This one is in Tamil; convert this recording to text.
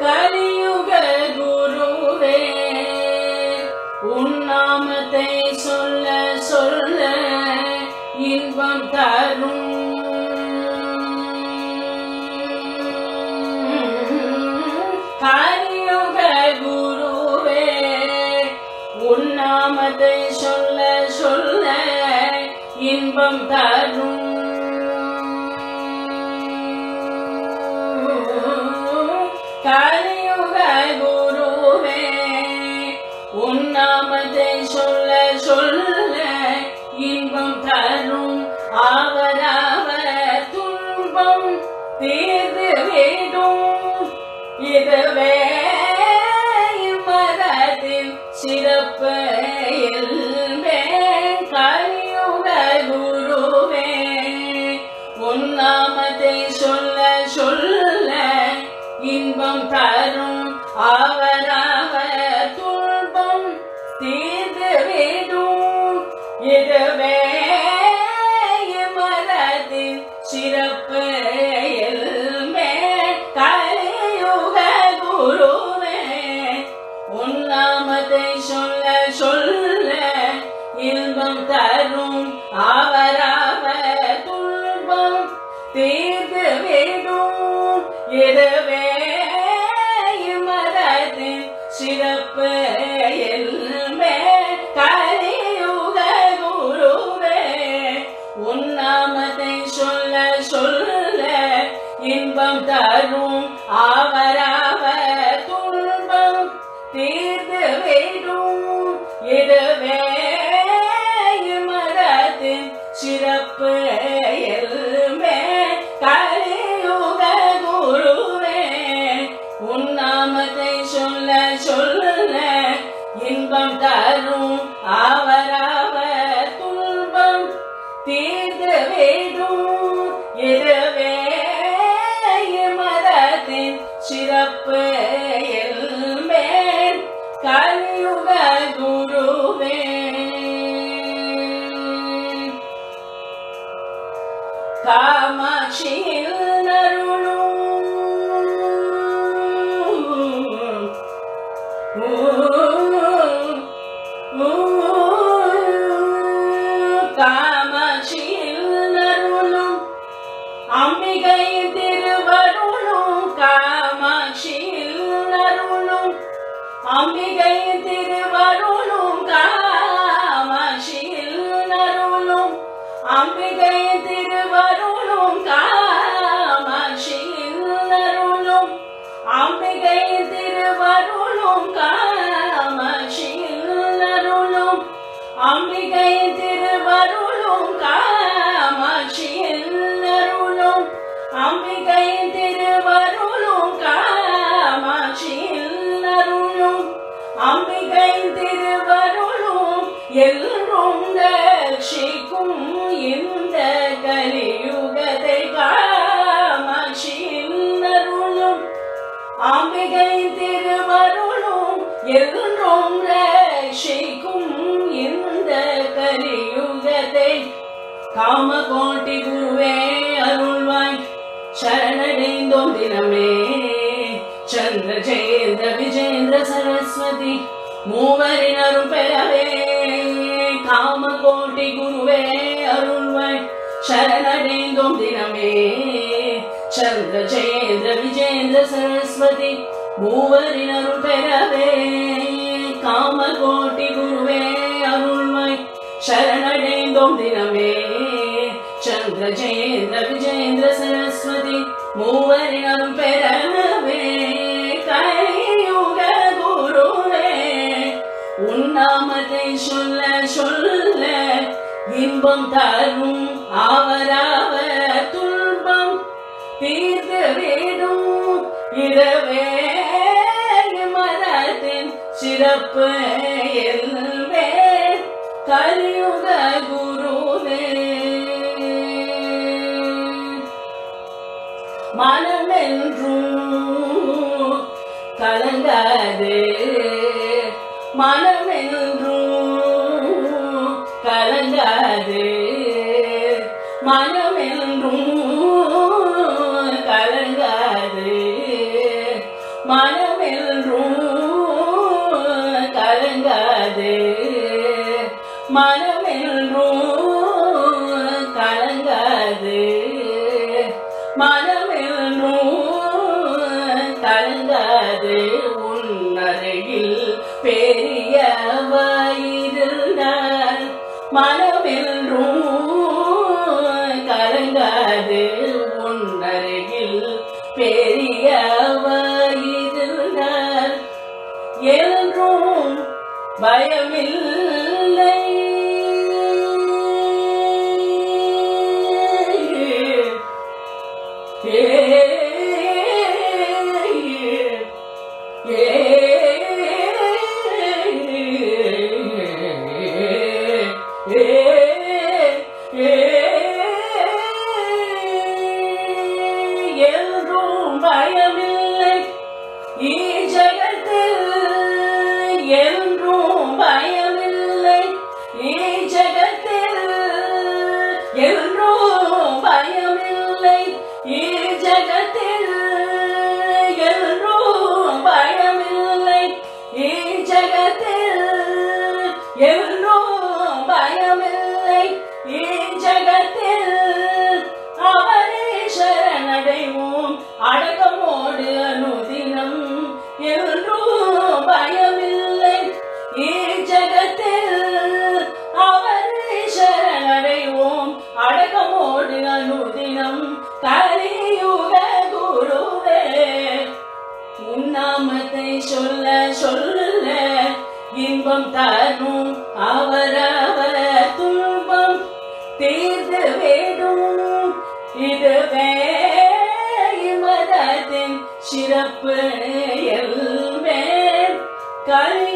கலியுக குருவே உன்னாமத்தை சொல்ல சொல்ல இன்பம் தரும். கலியுக குருவே உன் நாமத்தை சொல்ல சொல்ல இன்பம் தரும். கலியுக குருவே உன் நாமத்தை சொல்ல சொல்ல இன்பம் தரும் அவரவர் துன்பம் தீர்ந்து விடும். இதுவே மரத்தின் சிறப்பு எல்லாம் தரும் அவரவர் துன்பம் தீர்ந்து விடும் இதுவே மரத்தின் சிறப்பு கலியுக குருவே. உன் சொல்ல சொல்ல இன்பம் தரும் அவரா தீர்ந்து வேண்டும் இதுவே மரத்தின் சிறப்பு எல்மே. கலியுக குருவே உன் நாமத்தை சொல்ல சொல்ல இன்பம் தரும். அம்பிகை திருவருளும் காமாட்சியில் நருளும் அம்பிகை திருவருளும் காமாட்சியில் நருளும் அம்பிகை திருவருளும் காமாட்சியில் நருளும் அம்பிகை திருவருளும் கா எல்லோரும் ரட்சிக்கும் இந்த கலியுகத்தை காமாட்சியில் நருளும் அம்பிகை திருவருளும் எல்லோரும் ரட்சிக்கும் இந்த கலியுகத்தை. காமகோட்டி குருவே அருள்வாய் சரணடைந்தோம் தினமே. சந்திர ஜெயேந்திர விஜேந்திர சரஸ்வதி மூவரின் அருள் நாம கோட்டி குருவே அருள்வாய் சரணடைந்தோம் தினமே. சந்திர ஜெயேந்திர விஜேந்திர சரஸ்வதி மூவரின் அருள் பெறவே. காம கோட்டி குருவே அருள்வாய் சரணடைந்தோம் தினமே. சந்திர ஜெயேந்திர விஜேந்திர சரஸ்வதி மூவரின் அருள் பெறவே. கையுக குருவே உன்னாமத்தை சொல்ல இன்பம் தரும் அவரவர் துன்பம் தீர்த்து விடும் இரவே மரத்தின் சிறப்பு எல்வே கலியுக குருவே. மனமென்றும் கலங்காது மனமென்றும் கலங்காது. மனம் என்றும் கலங்காது. மனம் என்றும் கலங்காது. மனம் என்றும் கலங்காது. மனம் என்றும் கலங்காது உன்னருகில் பெரியவாயிருந்தார் பெரியவாயிருந்தார் என்றும் பயமில்லை. என்றும் பயமில்லை சொல்ல சொல்ல இன்பம் தரும் அவரவர் துன்பம் தீர்ந்து வேடும் இதுவே மதத்தின் சிறப்பு எல்வே கலி